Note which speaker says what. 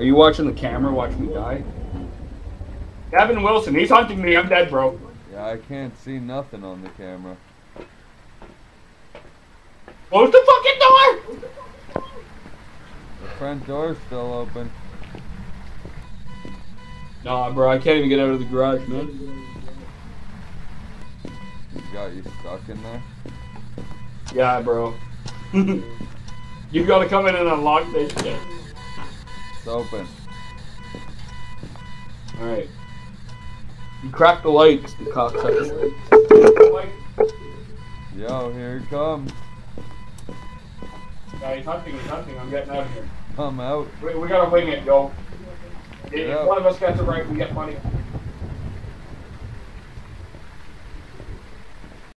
Speaker 1: Are you watching the camera? Watch me die. Gavin Wilson, he's hunting me. I'm dead, bro.
Speaker 2: Yeah, I can't see nothing on the camera.
Speaker 1: Close the fucking door.
Speaker 2: The front door's still open.
Speaker 1: Nah, bro, I can't even get out of the garage, man.
Speaker 2: He got you stuck in there.
Speaker 1: Yeah, bro. you gotta come in and unlock this shit.
Speaker 2: It's open.
Speaker 1: Alright. You cracked the lights, the cocksucker.
Speaker 2: Yo, here he comes.
Speaker 1: Yeah, he's hunting, he's hunting. I'm getting out of here.
Speaker 2: Come out.
Speaker 1: We, we gotta wing it, yo. If one of us gets it right, we get money.